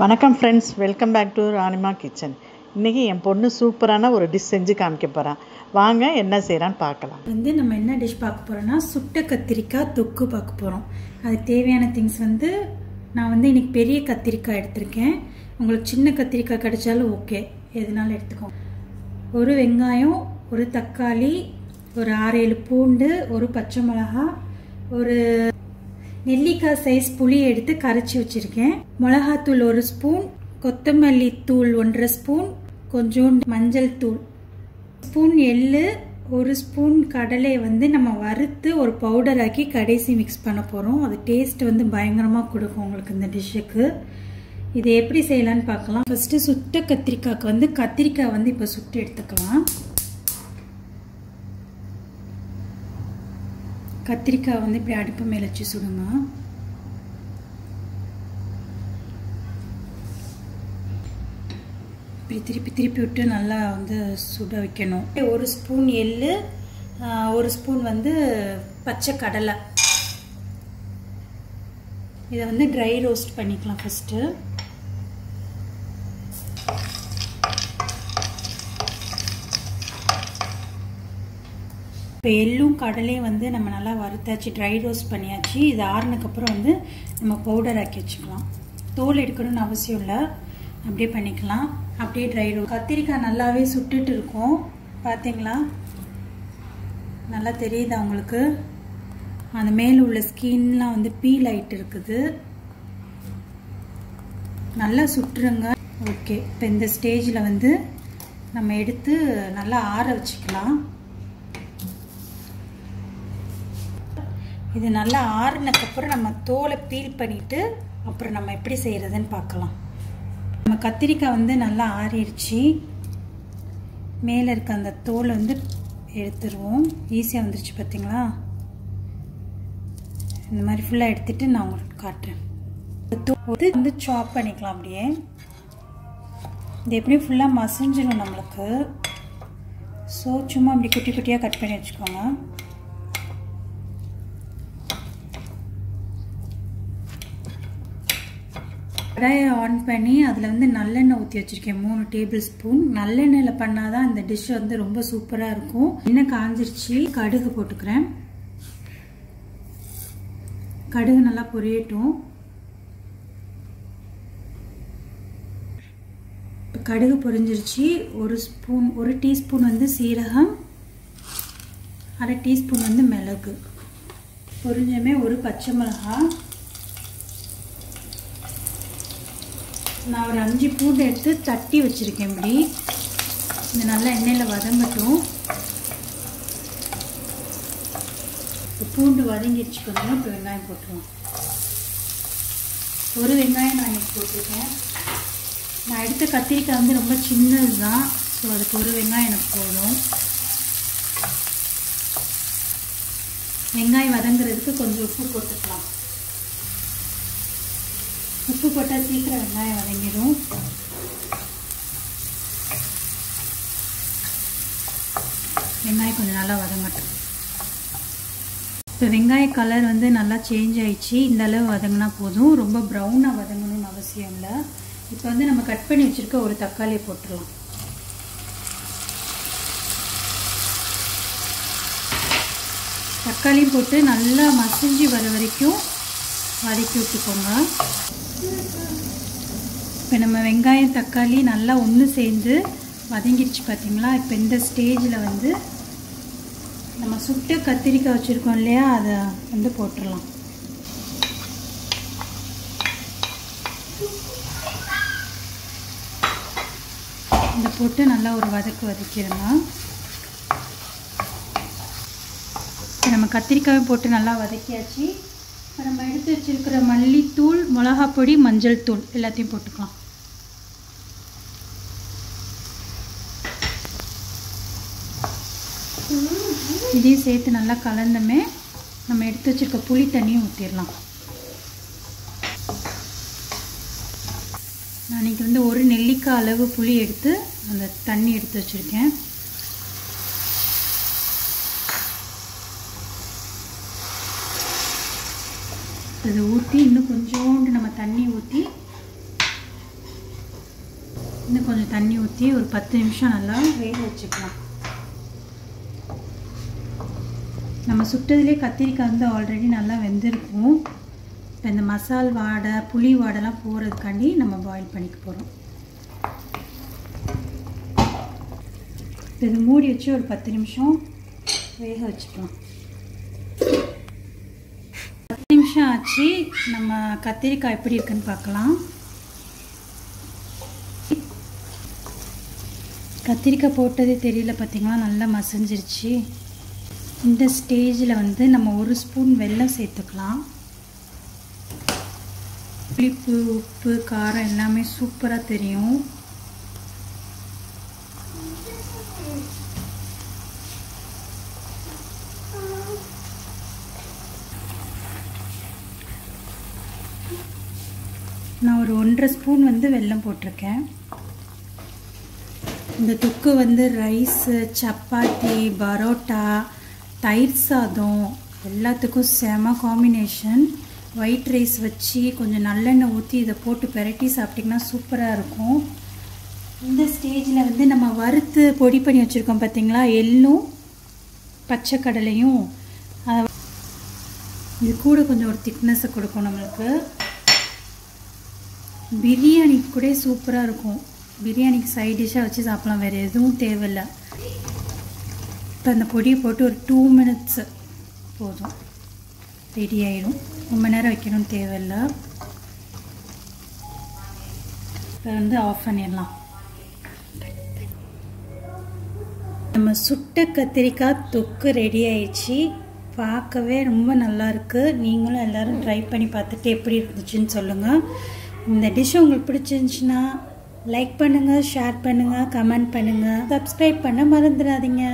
வணக்கம் friends welcome back to Ranima kitchen இன்றைக்கி என் பொண்ணு சூப்பரான ஒரு டிஷ் செஞ்சு காமிக்க போகிறான் வாங்க என்ன செய்கிறான்னு பார்க்கலாம். வந்து நம்ம என்ன டிஷ் பார்க்க போகிறோன்னா சுட்ட கத்திரிக்காய் தொக்கு பார்க்க போகிறோம் அதுக்கு தேவையான திங்ஸ் வந்து நான் வந்து இன்றைக்கி பெரிய கத்திரிக்காய் எடுத்திருக்கேன். உங்களுக்கு சின்ன கத்திரிக்காய் கிடைச்சாலும் ஓகே எதுனாலும் எடுத்துக்கோங்க. ஒரு வெங்காயம் ஒரு தக்காளி ஒரு ஆறு ஏழு பூண்டு ஒரு பச்சை மிளகா ஒரு நெல்லிக்காய் சைஸ் புளி எடுத்து கரைச்சி வச்சுருக்கேன். மிளகாத்தூள் ஒரு ஸ்பூன் கொத்தமல்லி தூள் ஒன்றரை ஸ்பூன் கொஞ்சோண்டு மஞ்சள் தூள். ஸ்பூன் எள்ளு ஒரு ஸ்பூன் கடலை வந்து நம்ம வறுத்து ஒரு பவுடர் ஆக்கி கடைசி மிக்ஸ் பண்ண போகிறோம் அது டேஸ்ட் வந்து பயங்கரமாக கொடுக்கும் உங்களுக்கு இந்த டிஷ்ஷுக்கு இது எப்படி செய்யலான்னு பார்க்கலாம். ஃபஸ்ட்டு சுட்ட கத்திரிக்காய்க்கு வந்து கத்திரிக்காய் வந்து இப்போ சுட்டு எடுத்துக்கலாம். கத்திரிக்காய் வந்து இப்படி அடுப்பு மேலே வச்சு சுடுங்க. இப்படி திருப்பி திருப்பி விட்டு நல்லா வந்து சுட வைக்கணும். ஒரு ஸ்பூன் எள்ளு ஒரு ஸ்பூன் வந்து பச்சை கடலை. இதை வந்து ட்ரை ரோஸ்ட் பண்ணிக்கலாம் ஃபஸ்ட்டு இப்போ எள்ளும் கடலையும் வந்து நம்ம நல்லா வறுத்தாச்சு ட்ரை ரோஸ்ட் பண்ணியாச்சு. இது ஆறுனதுக்கப்புறம் வந்து நம்ம பவுடர் ஆக்கி வச்சுக்கலாம். தோல் எடுக்கணும்னு அவசியம் இல்லை. அப்படியே பண்ணிக்கலாம். அப்படியே ட்ரை ரோஸ் கத்திரிக்காய் நல்லாவே சுட்டுட்டு இருக்கும். பார்த்தீங்களா நல்லா தெரியுதா உங்களுக்கு? அந்த மேலே உள்ள ஸ்கின்லாம் வந்து பீல் ஆகிட்டு இருக்குது. நல்லா சுட்டுருங்க. ஓகே இப்போ இந்த ஸ்டேஜில் வந்து நம்ம எடுத்து நல்லா ஆற வச்சுக்கலாம். இது நல்லா ஆறுனதுக்கப்புறம் நம்ம தோலை பீல் பண்ணிவிட்டு அப்புறம் நம்ம எப்படி செய்கிறதுன்னு பார்க்கலாம். நம்ம கத்திரிக்காய் வந்து நல்லா ஆறிடுச்சு. மேலே இருக்க அந்த தோலை வந்து எடுத்துருவோம். ஈஸியாக வந்துருச்சு பார்த்தீங்களா இந்த மாதிரி ஃபுல்லாக எடுத்துகிட்டு நான் உங்களுக்கு காட்டுறேன். தோல் வந்து சாப் பண்ணிக்கலாம் அப்படியே. இது எப்படியும் ஃபுல்லாக மசிஞ்சிடும் நம்மளுக்கு. ஸோ சும்மா அப்படி குட்டி குட்டியாக கட் பண்ணி வச்சுக்கோங்க. கடாயை ஆன் பண்ணி அதில் வந்து நல்லெண்ணெய் ஊற்றி வச்சுருக்கேன். மூணு டேபிள் ஸ்பூன் நல்லெண்ணெயில் பண்ணால் தான் இந்த டிஷ் வந்து ரொம்ப சூப்பராக இருக்கும். எண்ணெய் காஞ்சிருச்சு. கடுகு போட்டுக்கிறேன். கடுகு நல்லா பொரியட்டும். இப்போ கடுகு பொரிஞ்சிருச்சு. ஒரு ஸ்பூன் ஒரு டீஸ்பூன் வந்து சீரகம். அரை டீஸ்பூன் வந்து மிளகு. பொரிஞ்சமே ஒரு பச்சை மிளகாய் நான் ஒரு அஞ்சு பூண்டு எடுத்து தட்டி வச்சுருக்கேன் இப்படி. இது நல்லா எண்ணெயில் வதங்கட்டும். பூண்டு வதங்கிடுச்சு கொஞ்சம் இப்போ வெங்காயம் போட்டுருவோம். ஒரு வெங்காயம் நான் இன்னைக்கு போட்டிருக்கேன். நான் எடுத்த கத்திரிக்காய் வந்து ரொம்ப சின்னது தான் ஸோ அதுக்கு ஒரு வெங்காயம் எனக்கு போதும். வெங்காயம் வதங்குறதுக்கு கொஞ்சம் உப்பு போட்டுக்கலாம். உப்பு போட்டால் சீக்கிரம் வெங்காயம் வதங்கிடும். வெங்காயம் கொஞ்சம் நல்லா வதங்கட்டும். இப்போ வெங்காய கலர் வந்து நல்லா சேஞ்ச் ஆயிடுச்சு. இந்த அளவு வதங்கினா போதும். ரொம்ப ப்ரௌனாக வதங்கணும்னு அவசியம் இல்லை. இப்போ வந்து நம்ம கட் பண்ணி வச்சுருக்க ஒரு தக்காளியை போட்டுடலாம். தக்காளியும் போட்டு நல்லா மசிஞ்சு வர வரைக்கும் வதக்கி விட்டுக்கோங்க. இப்போ நம்ம வெங்காயம் தக்காளி நல்லா ஒன்று சேர்ந்து வதங்கிடுச்சு பார்த்தீங்களா இப்போ இந்த ஸ்டேஜில் வந்து நம்ம சுட்டு கத்திரிக்காய் வச்சுருக்கோம் இல்லையா? அதை வந்து போட்டுடலாம் இந்த போட்டு நல்லா ஒரு வதக்கு வதக்கிடுங்க நம்ம கத்திரிக்காயும் போட்டு நல்லா வதக்கியாச்சு. இப்போ நம்ம எடுத்து வச்சுருக்கிற மல்லித்தூள் மிளகாப்பொடி மஞ்சள் தூள் எல்லாத்தையும் போட்டுக்கலாம். இதையும் சேர்த்து நல்லா கலந்தமே நம்ம எடுத்து வச்சுருக்க புளி தண்ணியும் ஊற்றிடலாம் நான் இன்றைக்கி வந்து ஒரு நெல்லிக்காய் அளவு புளி எடுத்து அந்த தண்ணி எடுத்து வச்சுருக்கேன். இதை ஊற்றி இன்னும் கொஞ்சோண்டு நம்ம தண்ணி ஊற்றி இன்னும் கொஞ்சம் தண்ணி ஊற்றி ஒரு பத்து நிமிஷம் நல்லா வேக வச்சுக்கலாம். நம்ம சுட்டதுலேயே கத்திரிக்காய் வந்து ஆல்ரெடி நல்லா வெந்திருக்கும். இப்போ இந்த மசால் வாடை புளி வாடைலாம் போகிறதுக்காண்டி நம்ம பாயில் பண்ணிக்க போகிறோம் இது மூடி வச்சு ஒரு பத்து நிமிஷம் வேக வச்சுக்கலாம். பத்து நிமிஷம் ஆச்சு. நம்ம கத்திரிக்காய் எப்படி இருக்குன்னு பார்க்கலாம். கத்திரிக்காய் போட்டதே தெரியல பார்த்தீங்களா நல்லா மசஞ்சிருச்சு. இந்த ஸ்டேஜில் வந்து நம்ம ஒரு ஸ்பூன் வெல்லம் சேர்த்துக்கலாம். புளிப்பு உப்பு காரம் எல்லாமே சூப்பராக தெரியும். நான் ஒரு ஒன்றரை ஸ்பூன் வந்து வெல்லம் போட்டிருக்கேன். இந்த தொக்கு வந்து ரைஸு சப்பாத்தி பரோட்டா தயிர் சாதம் எல்லாத்துக்கும் செம காம்பினேஷன் ஒயிட் ரைஸ் வச்சு கொஞ்சம் நல்லெண்ணெய் ஊற்றி இதை போட்டு பெரட்டி சாப்பிட்டிங்கன்னா சூப்பராக இருக்கும். இந்த ஸ்டேஜில் வந்து நம்ம வறுத்து பொடி பண்ணி வச்சுருக்கோம் பார்த்தீங்களா எள்ளும் பச்சை கடலையும். இது கூட கொஞ்சம் ஒரு திக்னஸை கொடுக்கும் நம்மளுக்கு. பிரியாணிக்கு கூட சூப்பராக இருக்கும். பிரியாணிக்கு சைட் டிஷ்ஷாக வச்சு சாப்பிடலாம் வேறு எதுவும் தேவையில்லை. இப்போ அந்த பொடியை போட்டு ஒரு டூ மினிட்ஸு போதும். ரெடி ஆகிடும் ரொம்ப நேரம் வைக்கணும்னு தேவையில்லை. இப்போ வந்து ஆஃப் பண்ணிடலாம். நம்ம சுட்ட கத்திரிக்காய் தொக்கு ரெடி ஆயிடுச்சு. பார்க்கவே ரொம்ப நல்லா இருக்குது நீங்களும் எல்லோரும் ட்ரை பண்ணி பார்த்துட்டு எப்படி இருந்துச்சுன்னு சொல்லுங்கள் இந்த டிஷ் உங்களுக்கு பிடிச்சிருந்துச்சுன்னா லைக் பண்ணுங்கள் ஷேர் பண்ணுங்கள் கமெண்ட் பண்ணுங்கள் சப்ஸ்கிரைப் பண்ண மறந்துடாதீங்க.